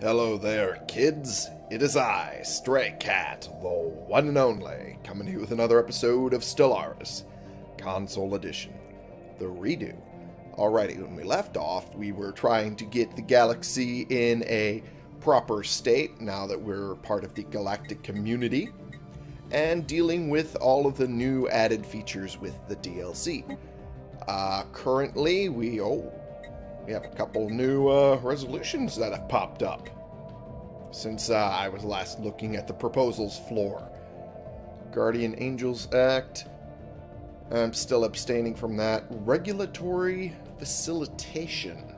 Hello there, kids. It is I, Stray Cat, the one and only, coming to you with another episode of Stellaris, Console Edition, the redo. Alrighty, when we left off, we were trying to get the galaxy in a proper state now that we're part of the galactic community, and dealing with all of the new added features with the DLC. Uh, currently, we oh, we have a couple new uh, resolutions that have popped up since uh, I was last looking at the proposals floor. Guardian Angels Act. I'm still abstaining from that. Regulatory facilitation.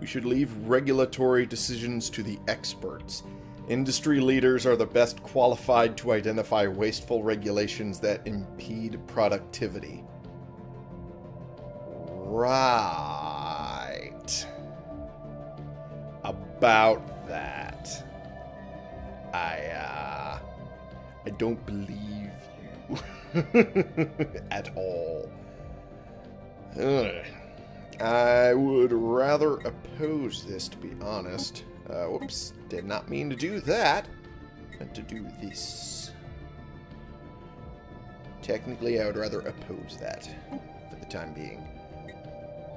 We should leave regulatory decisions to the experts. Industry leaders are the best qualified to identify wasteful regulations that impede productivity. Right. About that. I, uh. I don't believe you. At all. Ugh. I would rather oppose this, to be honest. Uh, whoops. Did not mean to do that. Meant to do this. Technically, I would rather oppose that for the time being.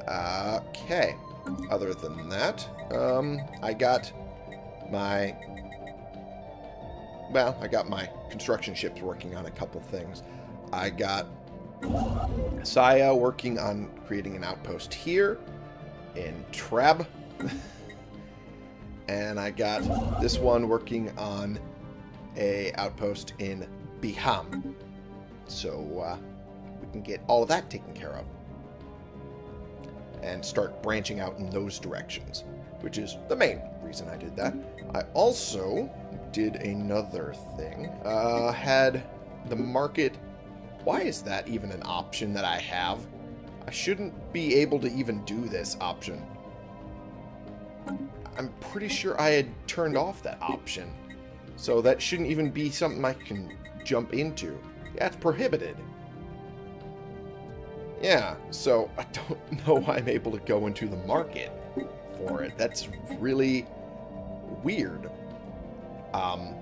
Okay. Other than that, um, I got my... Well, I got my construction ships working on a couple things. I got Saya working on creating an outpost here in Trab. and I got this one working on a outpost in Biham. So uh, we can get all of that taken care of and start branching out in those directions, which is the main reason I did that. I also did another thing. Uh, had the market. Why is that even an option that I have? I shouldn't be able to even do this option. I'm pretty sure I had turned off that option. So that shouldn't even be something I can jump into. It's prohibited. Yeah, so I don't know why I'm able to go into the market for it. That's really weird. Um,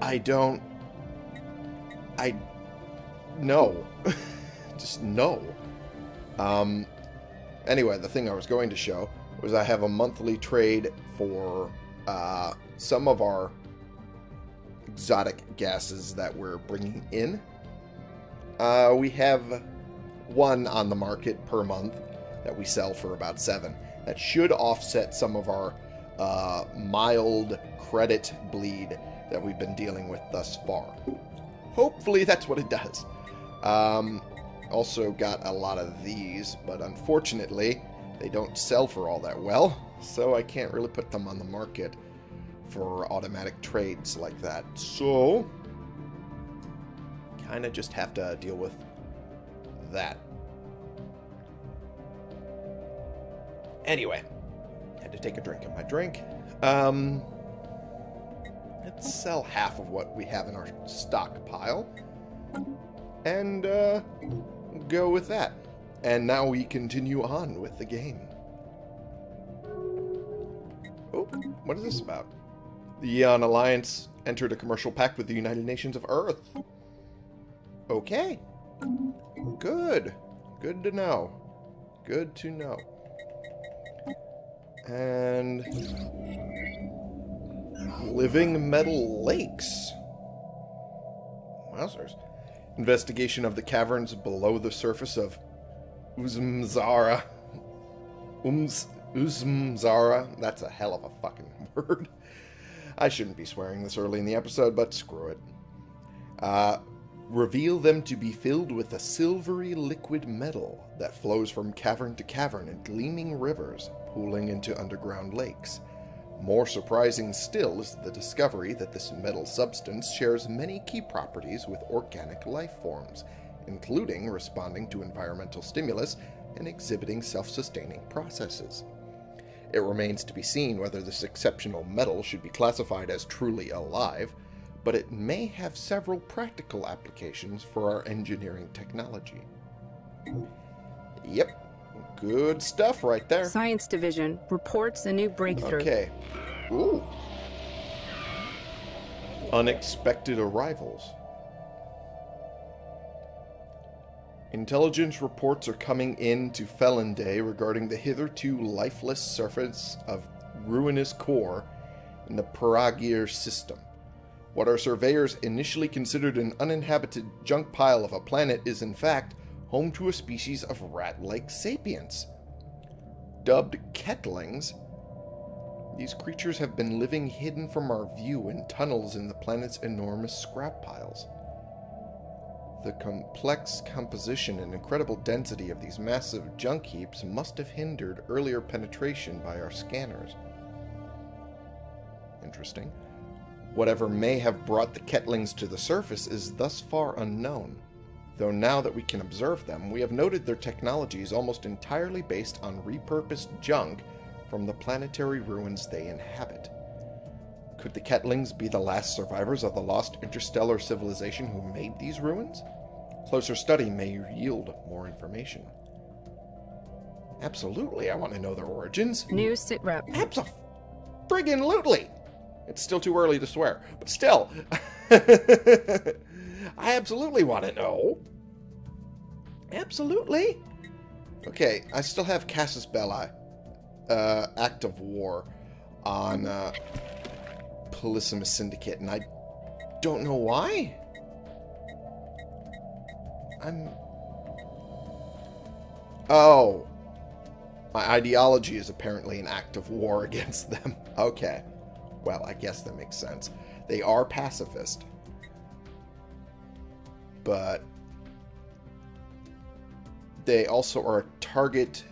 I don't... I... No. Just no. Um, anyway, the thing I was going to show was I have a monthly trade for uh, some of our exotic gases that we're bringing in uh, we have one on the market per month that we sell for about seven. That should offset some of our uh, mild credit bleed that we've been dealing with thus far. Hopefully that's what it does. Um, also got a lot of these, but unfortunately they don't sell for all that well, so I can't really put them on the market for automatic trades like that. So, kind of just have to deal with that. Anyway, had to take a drink of my drink. Um, let's sell half of what we have in our stockpile and uh, go with that. And now we continue on with the game. Oh, what is this about? The Yeon Alliance entered a commercial pact with the United Nations of Earth. Okay. Good. Good to know. Good to know. And... Living Metal Lakes. Wowzers. Investigation of the caverns below the surface of Uzmzara. Ums, Uzmzara. That's a hell of a fucking word. I shouldn't be swearing this early in the episode, but screw it. Uh, reveal them to be filled with a silvery liquid metal that flows from cavern to cavern in gleaming rivers, pooling into underground lakes. More surprising still is the discovery that this metal substance shares many key properties with organic life forms, including responding to environmental stimulus and exhibiting self-sustaining processes. It remains to be seen whether this exceptional metal should be classified as truly alive, but it may have several practical applications for our engineering technology. Yep, Good stuff right there. Science Division reports a new breakthrough. Okay. Ooh. Unexpected arrivals. Intelligence reports are coming in to Felinday regarding the hitherto lifeless surface of ruinous core in the Paragir system. What our surveyors initially considered an uninhabited junk pile of a planet is in fact home to a species of rat-like sapients. Dubbed Kettlings, these creatures have been living hidden from our view in tunnels in the planet's enormous scrap piles. The complex composition and incredible density of these massive junk heaps must have hindered earlier penetration by our scanners. Interesting. Whatever may have brought the Kettlings to the surface is thus far unknown, though now that we can observe them, we have noted their technology is almost entirely based on repurposed junk from the planetary ruins they inhabit. Could the Kettlings be the last survivors of the lost interstellar civilization who made these ruins? Closer study may yield more information. Absolutely, I want to know their origins. New sitrep. Abso-friggin-lutely! It's still too early to swear, but still. I absolutely want to know. Absolutely. Okay, I still have Casus Belli, uh, Act of War, on uh, Polysimus Syndicate, and I don't know why. I'm... Oh. My ideology is apparently an act of war against them. Okay. Well, I guess that makes sense. They are pacifist. But they also are a target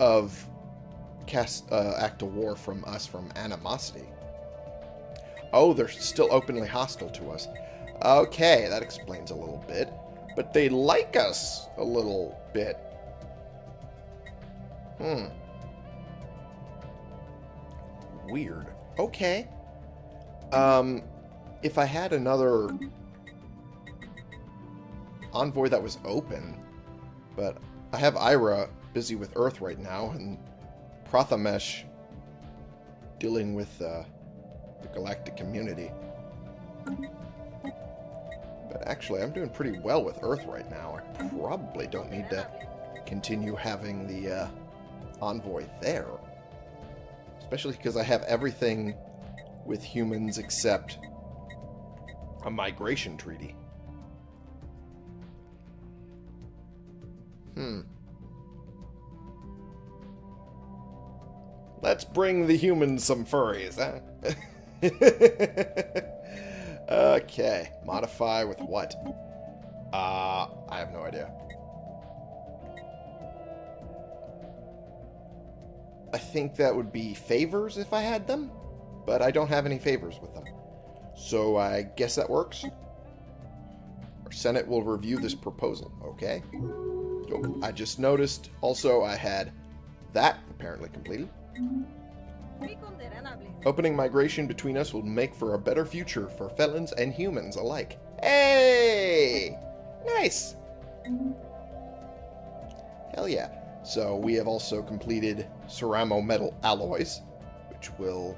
of cast uh, act of war from us from animosity. Oh, they're still openly hostile to us. Okay, that explains a little bit. But they like us a little bit. Hmm. Weird. Okay. Um, if I had another envoy that was open, but I have Ira busy with Earth right now, and Prothamesh dealing with uh, the galactic community. But actually, I'm doing pretty well with Earth right now. I probably don't need to continue having the uh, envoy there. Especially because I have everything with humans except a migration treaty. Hmm. Let's bring the humans some furries, huh? okay. Modify with what? Uh, I have no idea. I think that would be favors if I had them, but I don't have any favors with them. So I guess that works. Our Senate will review this proposal, okay? Oh, I just noticed also I had that apparently completed. Opening migration between us will make for a better future for felons and humans alike. Hey! Nice! Hell yeah. So we have also completed ceramo metal alloys, which will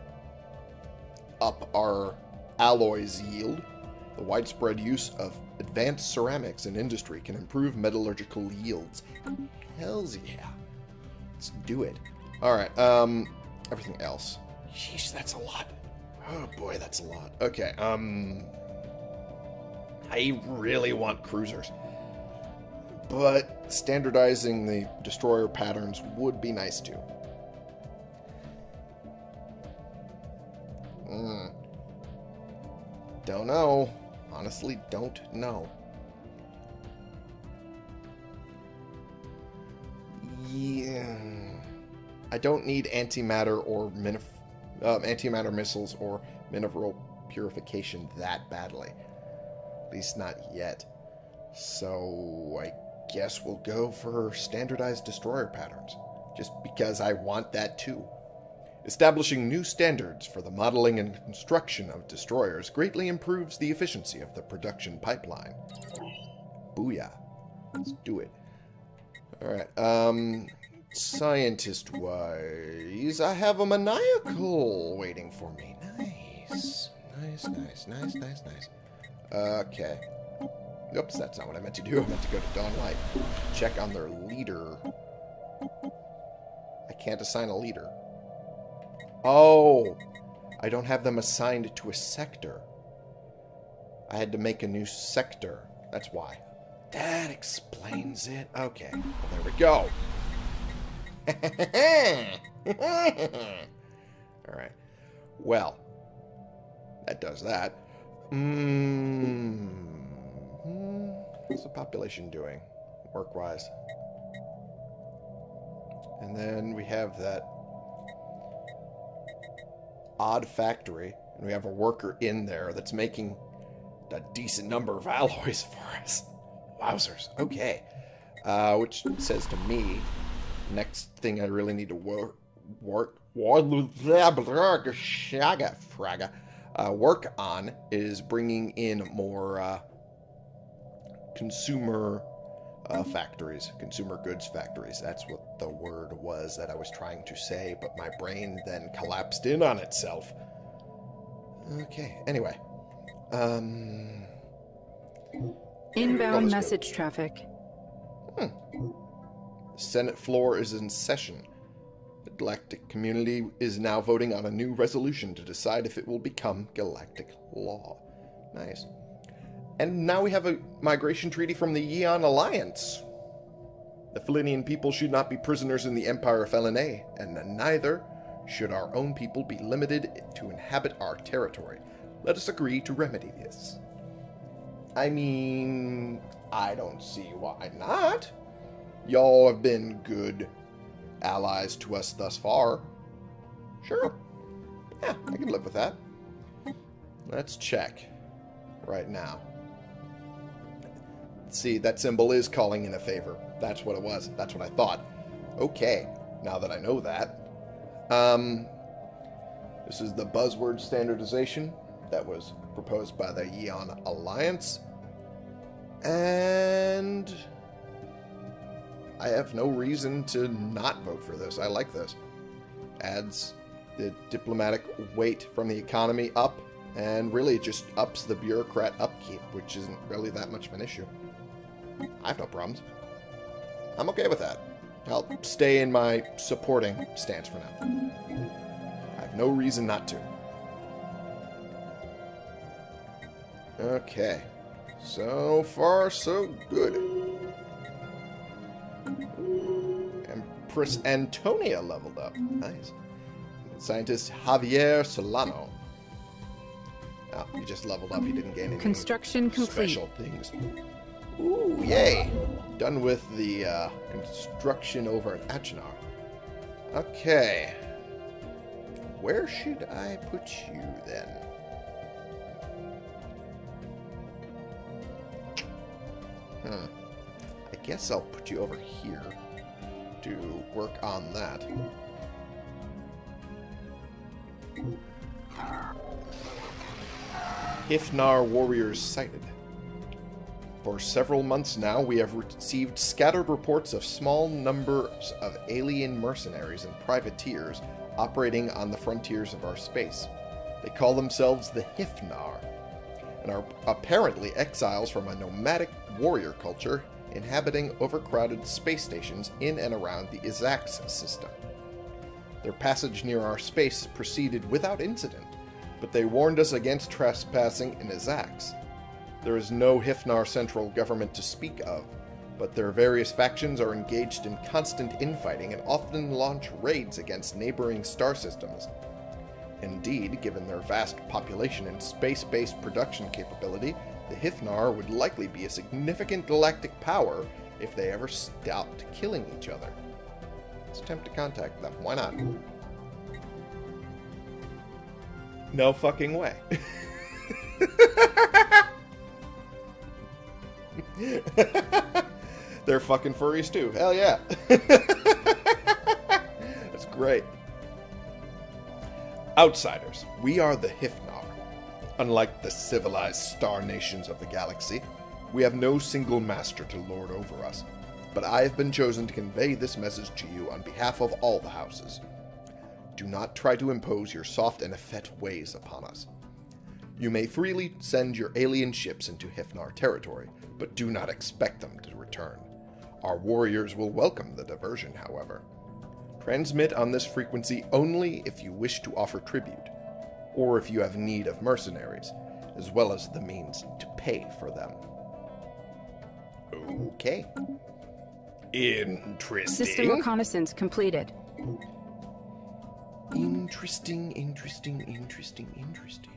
up our alloys yield. The widespread use of advanced ceramics in industry can improve metallurgical yields. Hells yeah. Let's do it. Alright, um, everything else. Sheesh, that's a lot. Oh boy, that's a lot. Okay, um... I really want cruisers. But standardizing the destroyer patterns would be nice too. Mm. Don't know. Honestly, don't know. Yeah. I don't need antimatter or minif uh, antimatter missiles or mineral purification that badly. At least not yet. So I guess we'll go for standardized destroyer patterns, just because I want that too. Establishing new standards for the modeling and construction of destroyers greatly improves the efficiency of the production pipeline. Booyah. Let's do it. Alright, um, scientist-wise, I have a maniacal waiting for me. Nice. Nice, nice, nice, nice, nice. Okay. Oops, that's not what I meant to do. I meant to go to Dawnlight. Check on their leader. I can't assign a leader. Oh! I don't have them assigned to a sector. I had to make a new sector. That's why. That explains it. Okay. Well, there we go. Alright. Well, that does that. Mm, what's the population doing, work-wise? And then we have that odd factory, and we have a worker in there that's making a decent number of alloys for us. Wowzers. Okay. Uh, which says to me, next thing I really need to work, work, work on is bringing in more uh, consumer uh, factories, consumer goods factories. That's what the word was that I was trying to say, but my brain then collapsed in on itself. Okay, anyway. Um. Inbound message traffic. The Senate floor is in session. The galactic community is now voting on a new resolution to decide if it will become galactic law. Nice. And now we have a migration treaty from the Yeon Alliance. The Felinian people should not be prisoners in the Empire of LNA, and neither should our own people be limited to inhabit our territory. Let us agree to remedy this. I mean, I don't see why not. Y'all have been good allies to us thus far. Sure. Yeah, I can live with that. Let's check right now. See, that symbol is calling in a favor. That's what it was. That's what I thought. Okay, now that I know that. Um, this is the buzzword standardization that was proposed by the Yeon Alliance. And I have no reason to not vote for this. I like this. Adds the diplomatic weight from the economy up, and really just ups the bureaucrat upkeep, which isn't really that much of an issue. I have no problems. I'm okay with that. I'll stay in my supporting stance for now. I have no reason not to. Okay. So far, so good. Empress Antonia leveled up. Nice. Scientist Javier Solano. Oh, he just leveled up. He didn't gain any Construction complete. special things. Ooh, yay! Done with the uh, construction over at Achenar. Okay. Where should I put you then? Hmm. I guess I'll put you over here to work on that. Hifnar warriors sighted. For several months now, we have received scattered reports of small numbers of alien mercenaries and privateers operating on the frontiers of our space. They call themselves the Hifnar, and are apparently exiles from a nomadic warrior culture inhabiting overcrowded space stations in and around the Izax system. Their passage near our space proceeded without incident, but they warned us against trespassing in Izax. There is no Hifnar central government to speak of, but their various factions are engaged in constant infighting and often launch raids against neighboring star systems. Indeed, given their vast population and space based production capability, the Hifnar would likely be a significant galactic power if they ever stopped killing each other. Let's attempt to contact them. Why not? No fucking way. They're fucking furries too. Hell yeah. That's great. Outsiders, we are the Hifnar. Unlike the civilized star nations of the galaxy, we have no single master to lord over us. but I have been chosen to convey this message to you on behalf of all the houses. Do not try to impose your soft and effete ways upon us. You may freely send your alien ships into Hifnar territory, but do not expect them to return. Our warriors will welcome the diversion, however. Transmit on this frequency only if you wish to offer tribute, or if you have need of mercenaries, as well as the means to pay for them. Okay. Interesting. System reconnaissance completed. Interesting, interesting, interesting, interesting.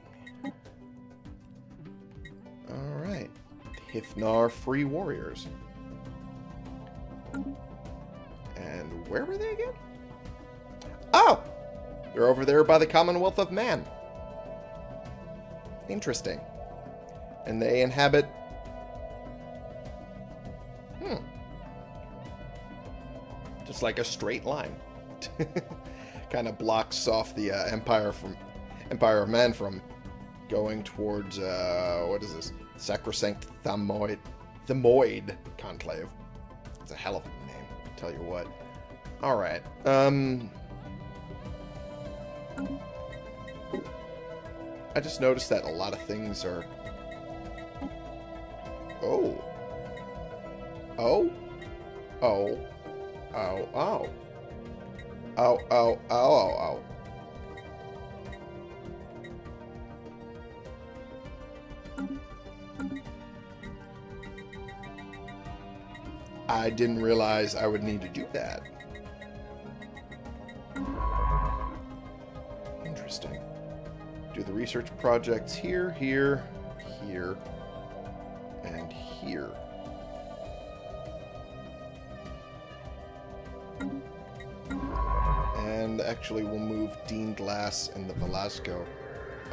Alright. Hifnar Free Warriors. And where were they again? Oh! They're over there by the Commonwealth of Man. Interesting. And they inhabit... Hmm. Just like a straight line. kind of blocks off the uh, Empire from Empire of Man from going towards uh, what is this? Sacrosanct Thamoid Thamoid Conclave. It's a hell of a name, I'll tell you what. All right. Um I just noticed that a lot of things are Oh. Oh. Oh. Oh, oh. Oh, oh, oh, oh, oh. I didn't realize I would need to do that. Interesting. Do the research projects here, here, here, and here. And actually, we'll move Dean Glass and the Velasco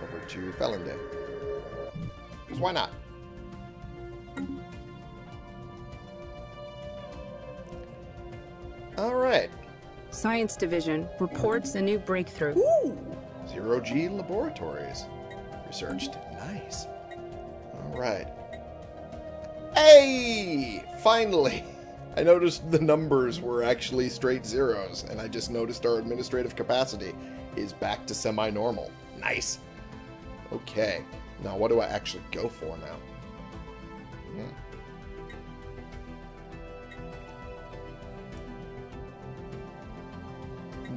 over to Felonday. Because why not? Science Division reports a new breakthrough. Ooh! Zero G Laboratories. Researched. Nice. Alright. Hey! Finally! I noticed the numbers were actually straight zeros, and I just noticed our administrative capacity is back to semi-normal. Nice. Okay. Now, what do I actually go for now? Hmm.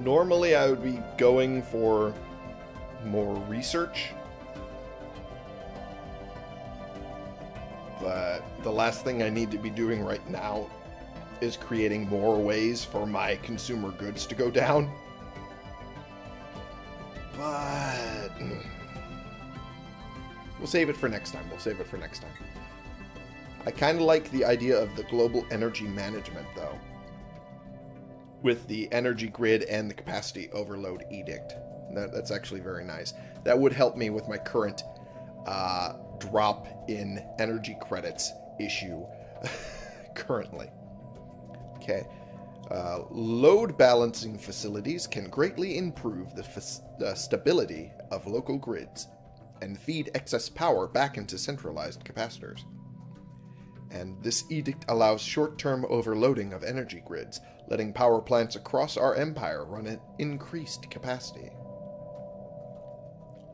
Normally, I would be going for more research. But the last thing I need to be doing right now is creating more ways for my consumer goods to go down. But we'll save it for next time. We'll save it for next time. I kind of like the idea of the global energy management, though, with the energy grid and the capacity overload edict. That, that's actually very nice. That would help me with my current uh, drop in energy credits issue currently. Okay. Uh, load balancing facilities can greatly improve the uh, stability of local grids and feed excess power back into centralized capacitors. And this edict allows short term overloading of energy grids, letting power plants across our empire run at increased capacity.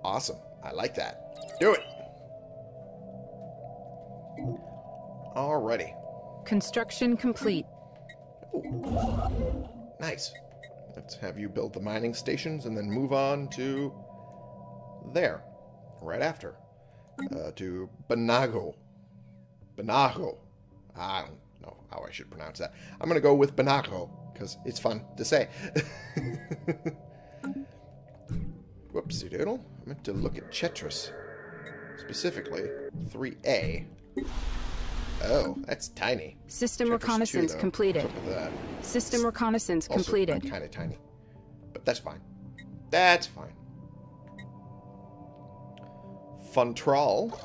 Awesome. I like that. Do it! Alrighty. Construction complete. Ooh. Nice. Let's have you build the mining stations and then move on to there, right after, uh, to Banago. Banago. I don't know how I should pronounce that. I'm going to go with Banago because it's fun to say. Whoopsie doodle. I meant to look at Chetris. Specifically, 3A. Oh, that's tiny. System Chetris reconnaissance 2, completed. What's up with that? System reconnaissance completed. kind of tiny. But that's fine. That's fine. Funtral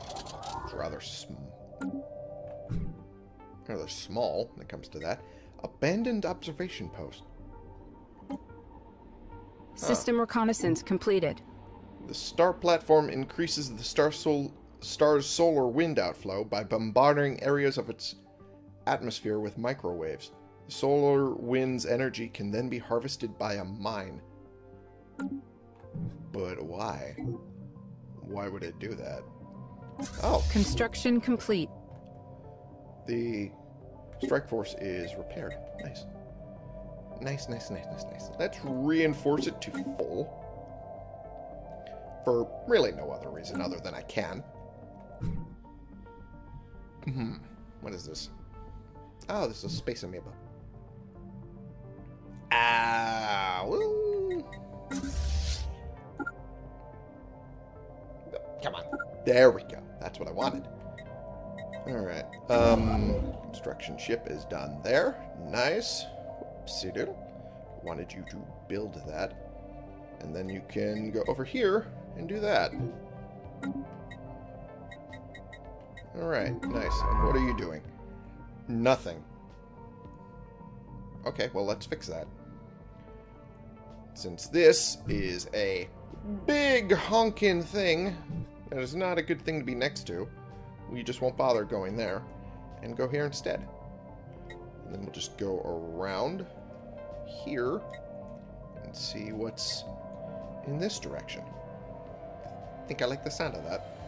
is rather sm rather small when it comes to that. Abandoned observation post. System reconnaissance completed. The star platform increases the star sol star's solar wind outflow by bombarding areas of its atmosphere with microwaves. The solar wind's energy can then be harvested by a mine. But why? Why would it do that? Oh, Construction complete. The strike force is repaired. Nice. Nice, nice, nice, nice, nice. Let's reinforce it to full. For really no other reason other than I can. Hmm. What is this? Oh, this is a space amoeba. Ah. Come on. There we go. That's what I wanted. Alright. Um, construction ship is done there. Nice. Oopsie doodle. Wanted you to build that. And then you can go over here and do that. Alright, nice. And what are you doing? Nothing. Okay, well, let's fix that. Since this is a big honkin' thing that is not a good thing to be next to, we just won't bother going there and go here instead. And then we'll just go around here and see what's in this direction. I think I like the sound of that.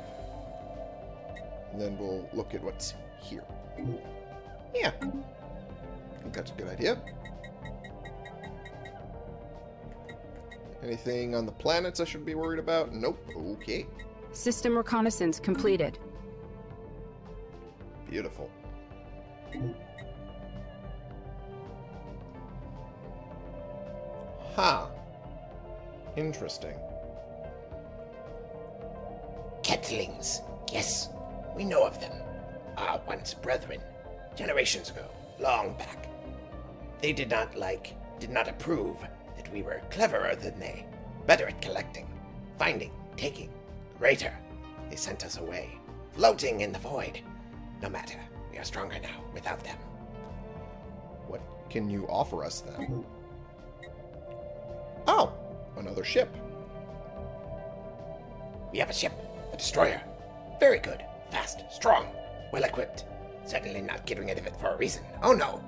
And then we'll look at what's here. Yeah. I think that's a good idea. Anything on the planets I should be worried about? Nope. Okay. System reconnaissance completed. Beautiful. Huh. Interesting. Kettlings. Yes, we know of them. Our once brethren. Generations ago, long back. They did not like, did not approve that we were cleverer than they, better at collecting, finding, taking, greater. They sent us away, floating in the void. No matter, we are stronger now without them. What can you offer us then? Oh, another ship. We have a ship, a destroyer. Very good, fast, strong, well equipped. Certainly not getting rid of it for a reason. Oh no!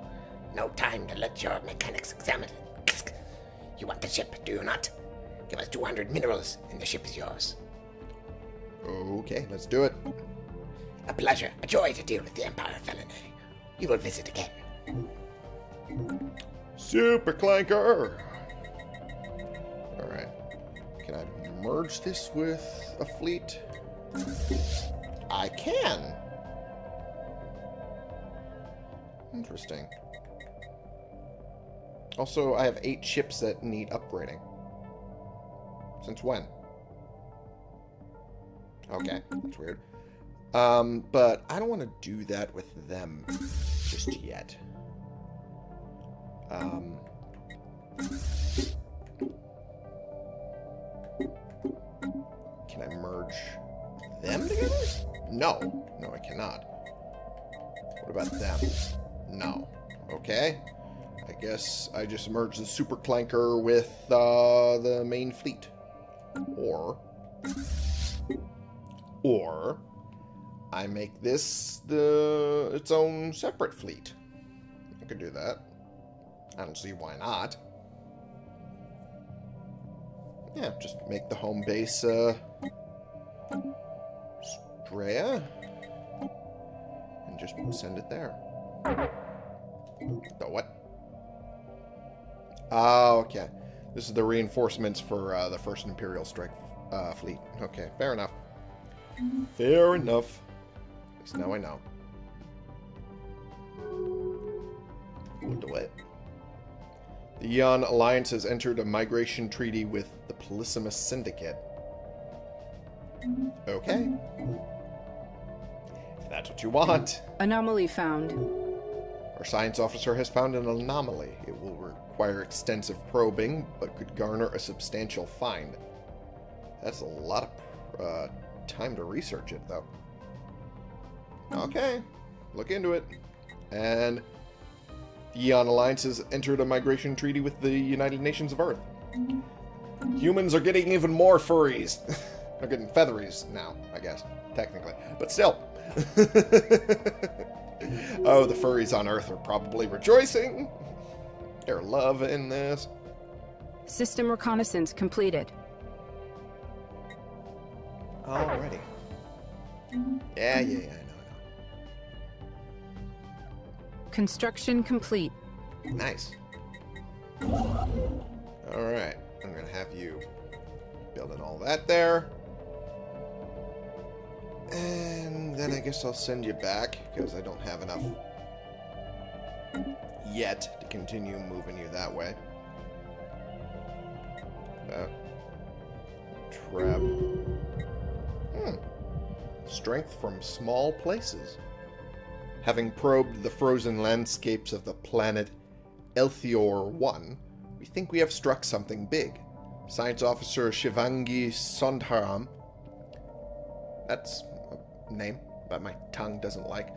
No time to let your mechanics examine it. You want the ship, do you not? Give us 200 minerals, and the ship is yours. Okay, let's do it. A pleasure, a joy to deal with the Empire Felinae. You will visit again. Super Clanker! Alright. Can I merge this with a fleet? I can! Interesting. Also, I have eight ships that need upgrading. Since when? Okay, that's weird. Um, but I don't want to do that with them just yet. Um, can I merge them together? No. No, I cannot. What about them? No. Okay. I guess I just merge the Super Clanker with uh, the main fleet. Or... Or... I make this the its own separate fleet. I could do that. I don't see why not. Yeah, just make the home base uh Strea and just send it there. The what? Oh, okay. This is the reinforcements for uh, the first Imperial Strike uh, fleet. Okay, fair enough. Fair enough. At least now I know. What do it? The Yeon Alliance has entered a migration treaty with the Polysimus Syndicate. Okay. If that's what you want. Anomaly found. Our science officer has found an anomaly. It will require extensive probing, but could garner a substantial find. That's a lot of uh, time to research it, though. Okay, look into it. And the Yeon Alliance has entered a migration treaty with the United Nations of Earth. Humans are getting even more furries. They're getting featheries now, I guess, technically. But still. oh, the furries on Earth are probably rejoicing. They're loving this. System reconnaissance completed. Alrighty. Yeah, yeah, yeah, Construction complete. Nice. Alright, I'm gonna have you building all that there. And then I guess I'll send you back, because I don't have enough yet to continue moving you that way. Uh, trap. Hmm. Strength from small places. Having probed the frozen landscapes of the planet Elthior 1, we think we have struck something big. Science Officer Shivangi Sondharam. That's a name that my tongue doesn't like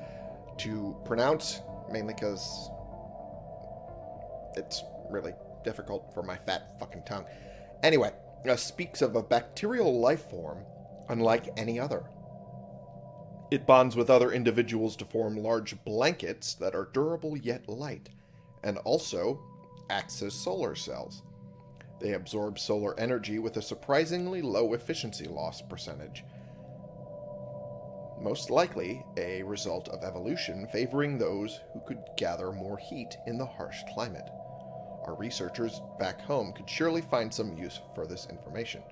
to pronounce, mainly because it's really difficult for my fat fucking tongue. Anyway, uh, speaks of a bacterial life form unlike any other. It bonds with other individuals to form large blankets that are durable yet light, and also acts as solar cells. They absorb solar energy with a surprisingly low efficiency loss percentage. Most likely a result of evolution favoring those who could gather more heat in the harsh climate. Our researchers back home could surely find some use for this information.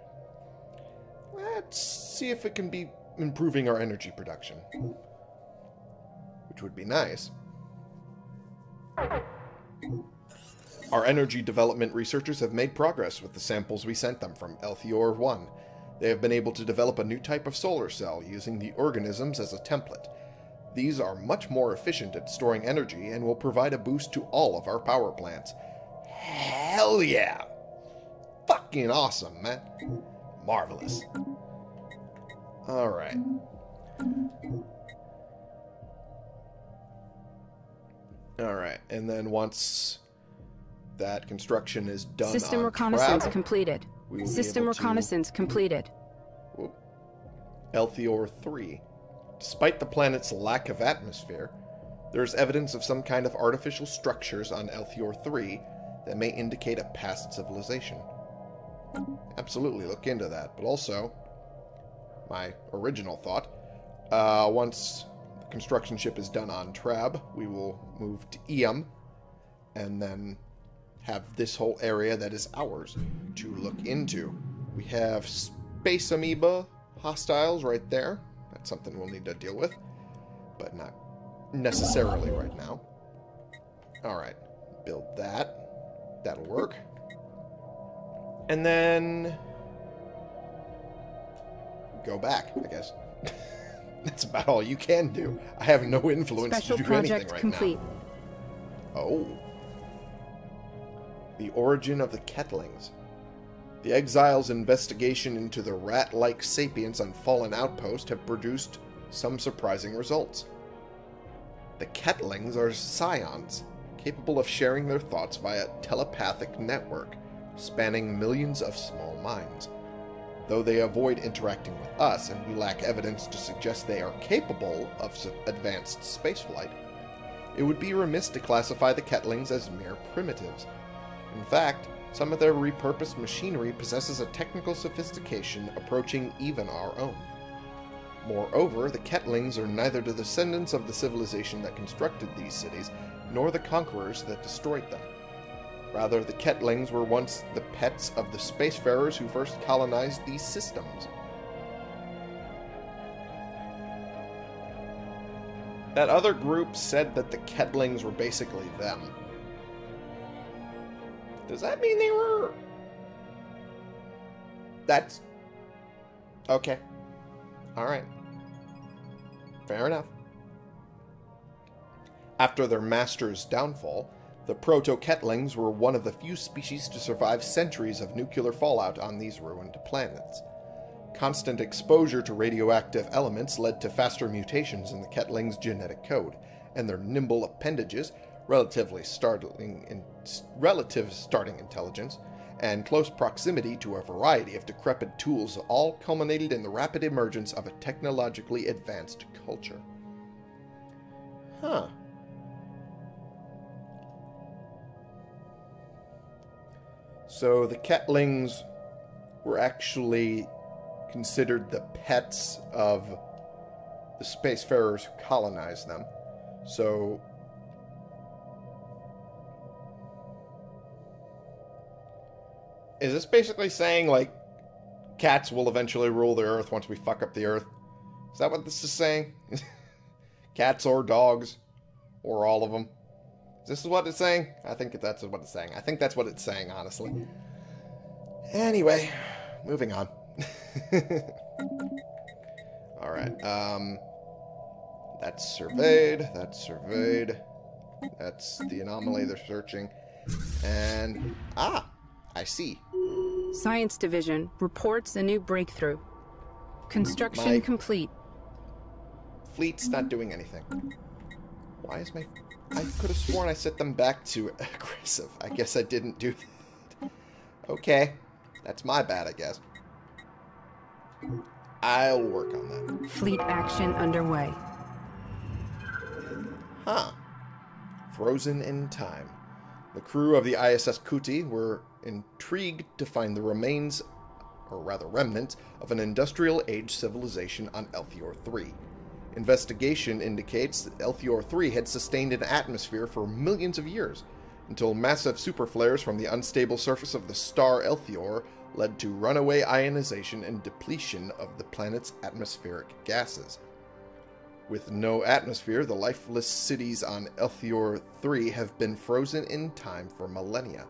Let's see if it can be improving our energy production. Which would be nice. Our energy development researchers have made progress with the samples we sent them from Elthior 1. They have been able to develop a new type of solar cell using the organisms as a template. These are much more efficient at storing energy and will provide a boost to all of our power plants. Hell yeah! Fucking awesome, man. Marvelous. Alright. Alright, and then once that construction is done System on reconnaissance completed. we will be System able to- reconnaissance completed. Whoop. Elthior 3. Despite the planet's lack of atmosphere, there is evidence of some kind of artificial structures on Elthior 3 that may indicate a past civilization. Absolutely look into that, but also, my original thought, uh, once the construction ship is done on Trab, we will move to Eam and then have this whole area that is ours to look into. We have space amoeba hostiles right there. That's something we'll need to deal with, but not necessarily right now. Alright, build that. That'll work. And then go back, I guess. That's about all you can do. I have no influence Special to do anything project right complete. now. Oh. The origin of the Kettlings. The Exiles' investigation into the rat-like sapients on Fallen Outpost have produced some surprising results. The Kettlings are scions, capable of sharing their thoughts via telepathic network, spanning millions of small minds. Though they avoid interacting with us, and we lack evidence to suggest they are capable of advanced spaceflight, it would be remiss to classify the Kettlings as mere primitives. In fact, some of their repurposed machinery possesses a technical sophistication approaching even our own. Moreover, the Kettlings are neither the descendants of the civilization that constructed these cities, nor the conquerors that destroyed them. Rather, the Ketlings were once the pets of the spacefarers who first colonized these systems. That other group said that the Ketlings were basically them. Does that mean they were. That's. Okay. Alright. Fair enough. After their master's downfall, the Proto-Kettlings were one of the few species to survive centuries of nuclear fallout on these ruined planets. Constant exposure to radioactive elements led to faster mutations in the Kettlings' genetic code, and their nimble appendages, relatively startling in, relative starting intelligence, and close proximity to a variety of decrepit tools all culminated in the rapid emergence of a technologically advanced culture. Huh. So the Ketlings were actually considered the pets of the spacefarers who colonized them. So is this basically saying like cats will eventually rule the earth once we fuck up the earth? Is that what this is saying? cats or dogs or all of them? This is this what it's saying? I think that's what it's saying. I think that's what it's saying, honestly. Anyway, moving on. all right. Um, that's surveyed. That's surveyed. That's the anomaly they're searching. And ah, I see. Science Division reports a new breakthrough. Construction My- complete. Fleet's not doing anything. Why is my... I could have sworn I set them back to aggressive. I guess I didn't do that. Okay. That's my bad, I guess. I'll work on that. Fleet action underway. Huh. Frozen in time. The crew of the ISS Kuti were intrigued to find the remains, or rather remnants, of an industrial age civilization on Elthior 3. Investigation indicates that Elthior 3 had sustained an atmosphere for millions of years, until massive superflares from the unstable surface of the star Elthior led to runaway ionization and depletion of the planet's atmospheric gases. With no atmosphere, the lifeless cities on Elthior 3 have been frozen in time for millennia,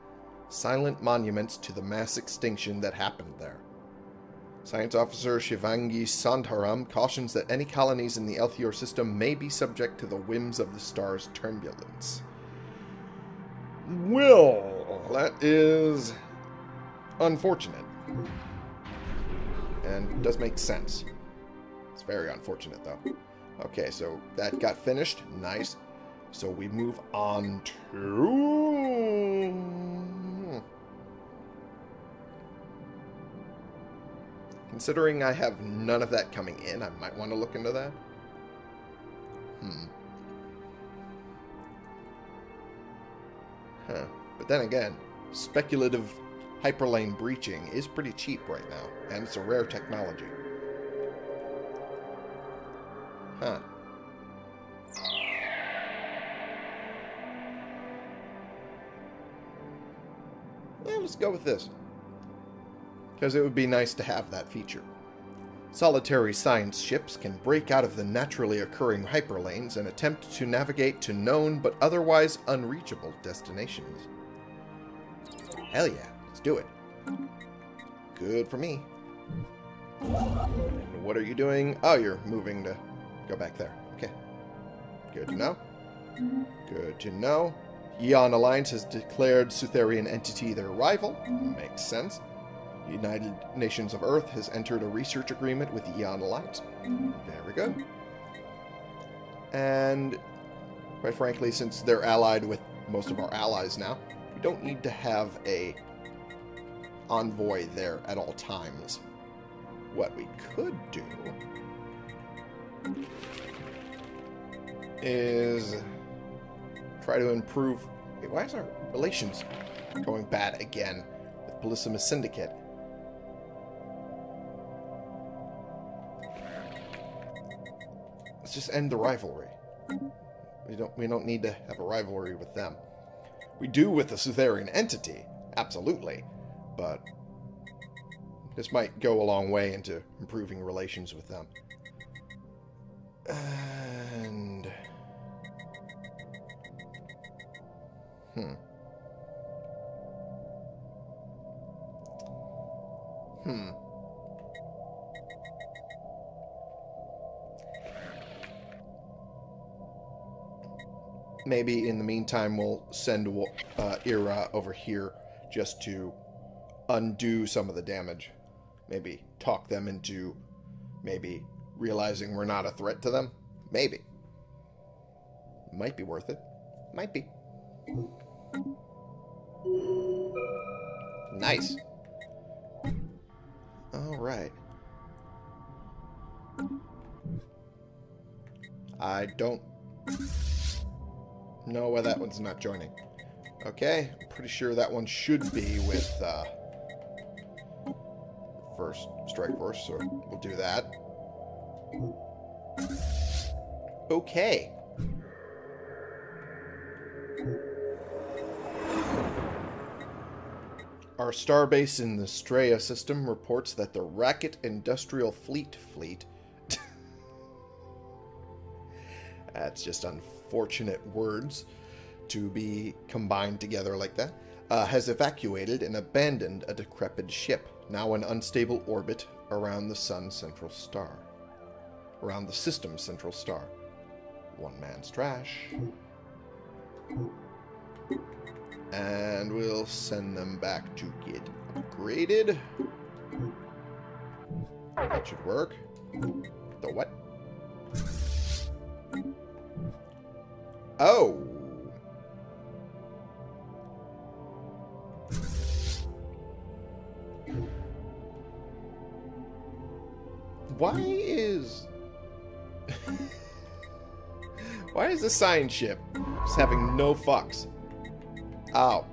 silent monuments to the mass extinction that happened there. Science Officer Shivangi Sandharam cautions that any colonies in the Elthior system may be subject to the whims of the star's turbulence. Well, that is unfortunate. And does make sense. It's very unfortunate, though. Okay, so that got finished. Nice. So we move on to. Considering I have none of that coming in, I might want to look into that. Hmm. Huh. But then again, speculative hyperlane breaching is pretty cheap right now, and it's a rare technology. Huh. Yeah, let's go with this. Because it would be nice to have that feature. Solitary science ships can break out of the naturally occurring hyperlanes and attempt to navigate to known but otherwise unreachable destinations. Hell yeah, let's do it. Good for me. And what are you doing? Oh, you're moving to go back there. Okay. Good to know. Good to know. Yeon Alliance has declared Sutherian entity their rival. Makes sense. United Nations of Earth has entered a research agreement with the Yeon Alliance. Very good. And quite frankly, since they're allied with most of our allies now, we don't need to have a envoy there at all times. What we could do is try to improve. Wait, why is our relations going bad again with Polysimus Syndicate? Let's just end the rivalry. We don't we don't need to have a rivalry with them. We do with the Sutherian entity, absolutely, but this might go a long way into improving relations with them. And hmm. Hmm. Maybe in the meantime we'll send uh, Ira over here just to undo some of the damage. Maybe talk them into maybe realizing we're not a threat to them. Maybe. Might be worth it. Might be. Nice. All right. I don't No, well, that one's not joining. Okay, I'm pretty sure that one should be with uh, first strike force, so we'll do that. Okay. Our starbase in the Straya system reports that the Racket Industrial Fleet Fleet. That's just unfortunate words to be combined together like that. Uh, has evacuated and abandoned a decrepit ship, now in unstable orbit around the Sun's central star. Around the system's central star. One man's trash. And we'll send them back to get upgraded. That should work. The what? Oh! Why is... Why is the sign ship just having no fucks? Oh,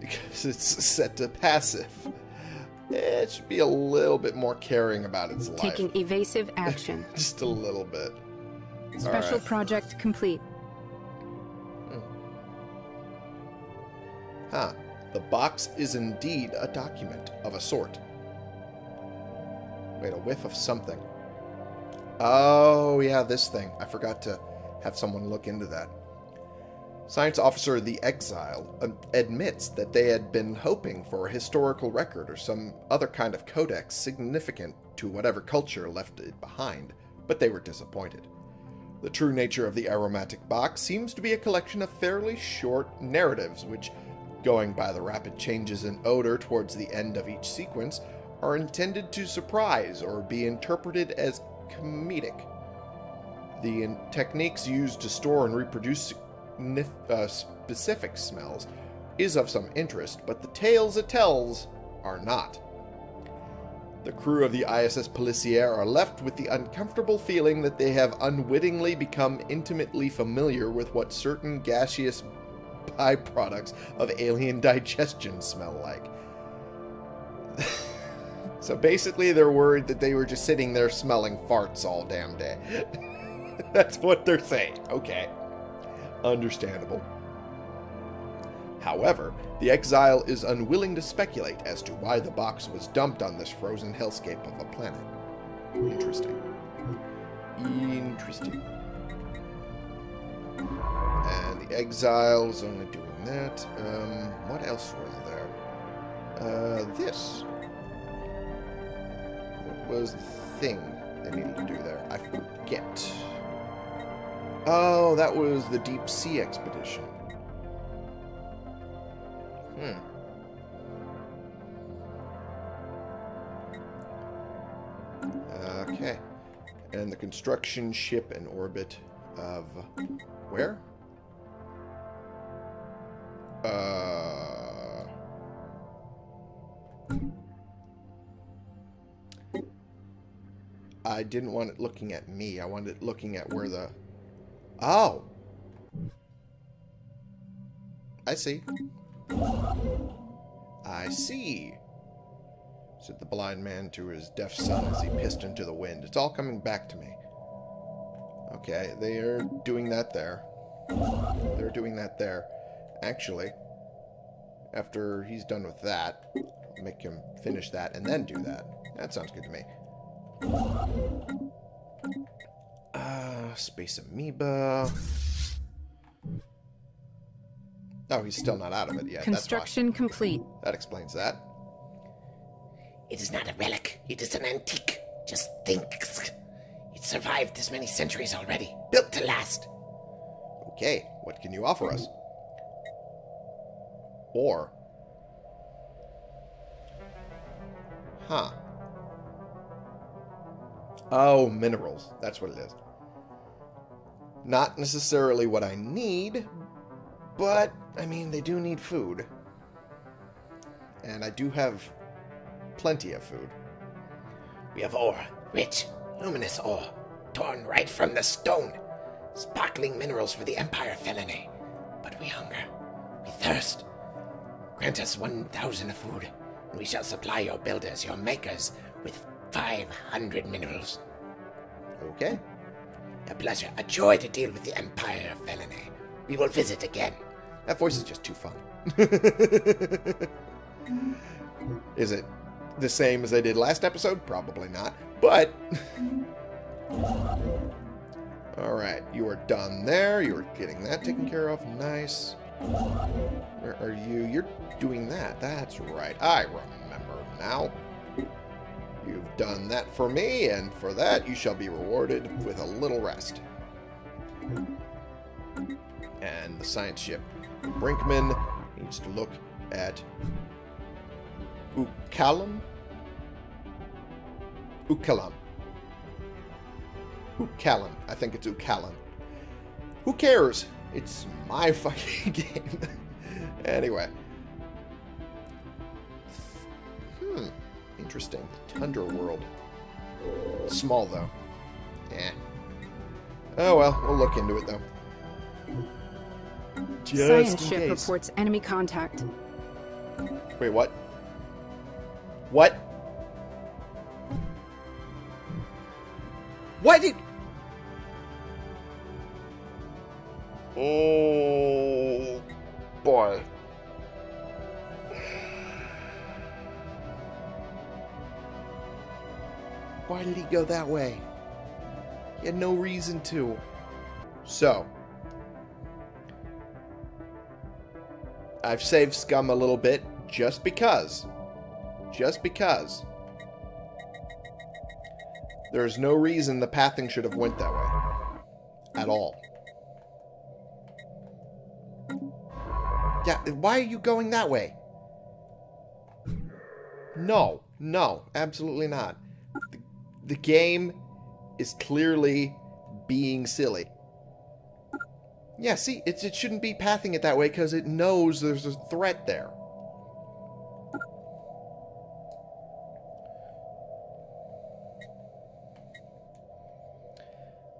because it's set to passive. It should be a little bit more caring about its life. Taking evasive action. Just a little bit. Special right. project complete. Huh. The box is indeed a document of a sort. Wait, a whiff of something. Oh, yeah, this thing. I forgot to have someone look into that. Science officer The Exile uh, admits that they had been hoping for a historical record or some other kind of codex significant to whatever culture left it behind, but they were disappointed. The true nature of the aromatic box seems to be a collection of fairly short narratives, which, going by the rapid changes in odor towards the end of each sequence, are intended to surprise or be interpreted as comedic. The techniques used to store and reproduce uh, specific smells is of some interest, but the tales it tells are not. The crew of the ISS Policier are left with the uncomfortable feeling that they have unwittingly become intimately familiar with what certain gaseous byproducts of alien digestion smell like. so basically, they're worried that they were just sitting there smelling farts all damn day. That's what they're saying. Okay. Understandable. However, the exile is unwilling to speculate as to why the box was dumped on this frozen hellscape of a planet. Interesting. Interesting. And the exile is only doing that. Um, what else was there? Uh, this. What was the thing they needed to do there? I forget. Oh, that was the deep sea expedition. Hmm. Okay. And the construction ship in orbit of where? Uh I didn't want it looking at me. I wanted it looking at where the Oh. I see. I see, said the blind man to his deaf son as he pissed into the wind. It's all coming back to me. Okay, they are doing that there. They're doing that there. Actually, after he's done with that, make him finish that and then do that. That sounds good to me. Uh, space amoeba. Oh, he's still not out of it yet. Construction complete. That's why. That explains that. It is not a relic. It is an antique. Just think. It survived this many centuries already. Built to last. Okay, what can you offer us? Or. Huh. Oh, minerals. That's what it is. Not necessarily what I need, but, I mean, they do need food. And I do have plenty of food. We have ore. Rich, luminous ore. Torn right from the stone. Sparkling minerals for the Empire Felinae. but we hunger. We thirst. Grant us 1,000 of food, and we shall supply your builders, your makers, with 500 minerals. Okay. A pleasure, a joy to deal with the Empire of Felinae. We will visit again. That voice is just too fun. is it the same as I did last episode? Probably not. But. Alright, you are done there. You are getting that taken care of. Nice. Where are you? You're doing that. That's right. I remember now. You've done that for me, and for that you shall be rewarded with a little rest. And the science ship Brinkman needs to look at Ukalam? Ukalam. Ukalan. I think it's Ukalan. Who cares? It's my fucking game. anyway. Hmm. Interesting. Tundra World. Small, though. Eh. Oh, well. We'll look into it, though. Just Science ship case. reports enemy contact. Wait, what? What? What did... Go that way? He had no reason to. So, I've saved Scum a little bit just because. Just because. There's no reason the pathing should have went that way. At all. Yeah, why are you going that way? No, no, absolutely not. The, game is clearly being silly. Yeah, see, it's, it shouldn't be pathing it that way because it knows there's a threat there.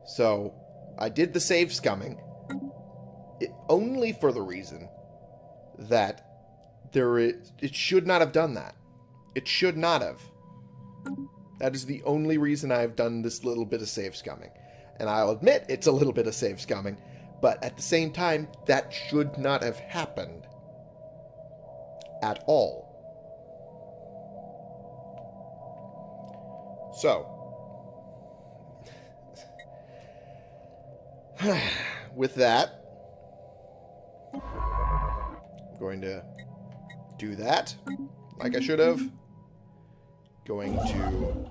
So, I did the save scumming it, only for the reason that there is, it should not have done that. It should not have. That is the only reason I've done this little bit of save scumming. And I'll admit it's a little bit of save scumming, but at the same time, that should not have happened at all. So, with that, I'm going to do that like I should have. Going to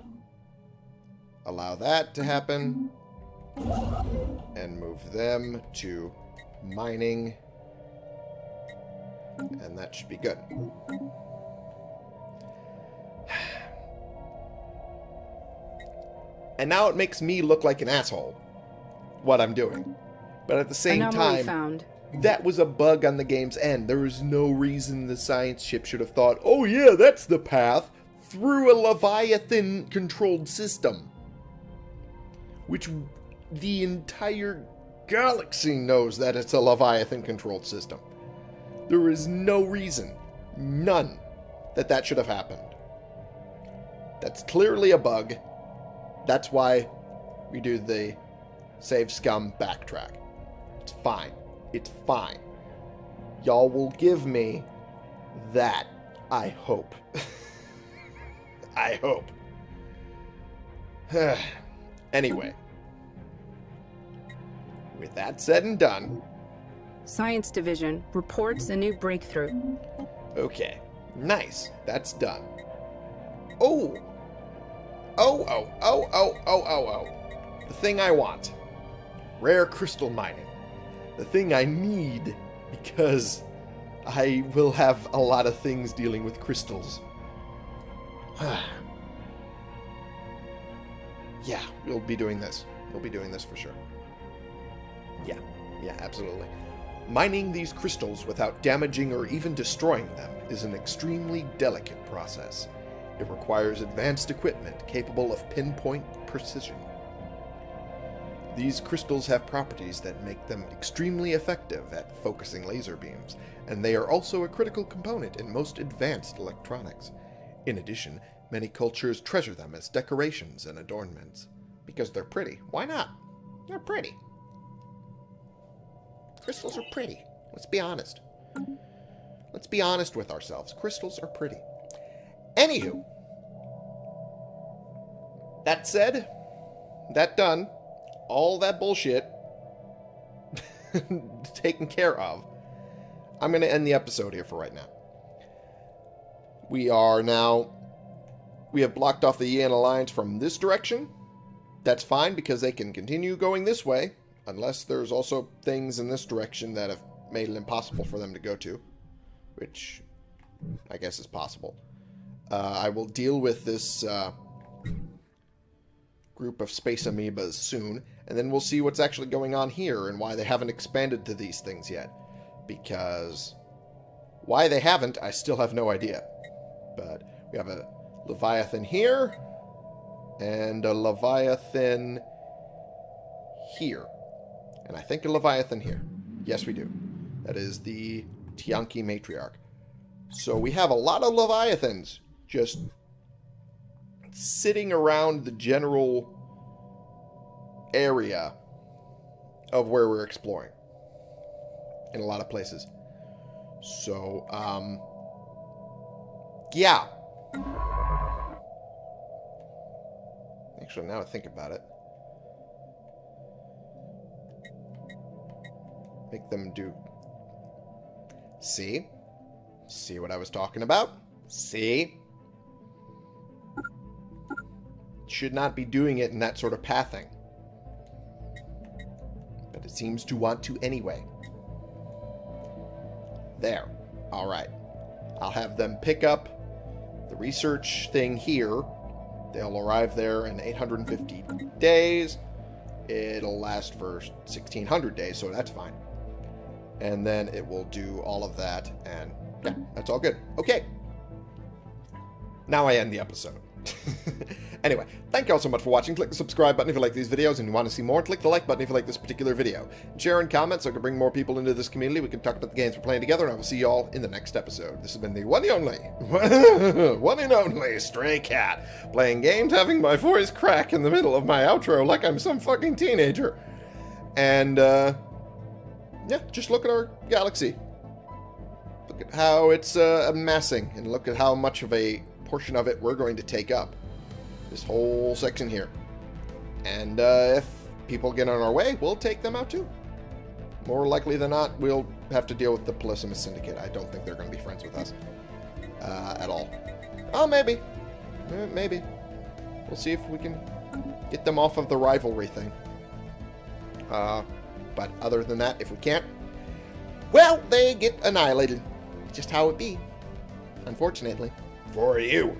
allow that to happen and move them to mining. And that should be good. And now it makes me look like an asshole, what I'm doing. But at the same Anomaly time, found. that was a bug on the game's end. There was no reason the science ship should have thought, oh yeah, that's the path, through a Leviathan controlled system. Which the entire galaxy knows that it's a Leviathan controlled system. There is no reason, none, that that should have happened. That's clearly a bug. That's why we do the save scum backtrack. It's fine. It's fine. Y'all will give me that. I hope. I hope. anyway. With that said and done, Science Division reports a new breakthrough. okay. Nice. That's done. Oh. Oh, oh, oh, oh, oh, oh, oh. The thing I want. Rare crystal mining. The thing I need because I will have a lot of things dealing with crystals. yeah, we'll be doing this. We'll be doing this for sure. Yeah, yeah, absolutely. Mining these crystals without damaging or even destroying them is an extremely delicate process. It requires advanced equipment capable of pinpoint precision. These crystals have properties that make them extremely effective at focusing laser beams, and they are also a critical component in most advanced electronics. In addition, many cultures treasure them as decorations and adornments. Because they're pretty. Why not? They're pretty. Crystals are pretty. Let's be honest. Let's be honest with ourselves. Crystals are pretty. Anywho, that said, that done, all that bullshit taken care of, I'm going to end the episode here for right now. We are now. We have blocked off the Yeon Alliance from this direction. That's fine because they can continue going this way, unless there's also things in this direction that have made it impossible for them to go to, which I guess is possible. Uh, I will deal with this. Uh, group of space amoebas soon, and then we'll see what's actually going on here and why they haven't expanded to these things yet. Because why they haven't, I still have no idea. But we have a Leviathan here, and a Leviathan here. And I think a Leviathan here. Yes, we do. That is the Tiyanki Matriarch. So we have a lot of Leviathans just sitting around the general area of where we're exploring in a lot of places. So, um, yeah. Actually, now I think about it. Make them do... See? See what I was talking about? See? should not be doing it in that sort of pathing. But it seems to want to anyway. There. Alright. I'll have them pick up the research thing here. They'll arrive there in 850 days. It'll last for 1600 days, so that's fine. And then it will do all of that, and yeah, that's all good. Okay. Now I end the episode. anyway, thank you all so much for watching. Click the subscribe button if you like these videos and you want to see more. Click the like button if you like this particular video. Share and comment so I can bring more people into this community. We can talk about the games we're playing together, and I will see you all in the next episode. This has been the one and only, one and only Stray Cat, playing games, having my voice crack in the middle of my outro like I'm some fucking teenager. And, uh, yeah, just look at our galaxy. Look at how it's uh, amassing, and look at how much of a portion of it we're going to take up. This whole section here. And uh, if people get on our way, we'll take them out too. More likely than not, we'll have to deal with the Polysimus Syndicate. I don't think they're going to be friends with us uh, at all. Oh, maybe. Maybe. We'll see if we can get them off of the rivalry thing. Uh, but other than that, if we can't, well, they get annihilated. Just how it be. Unfortunately for you.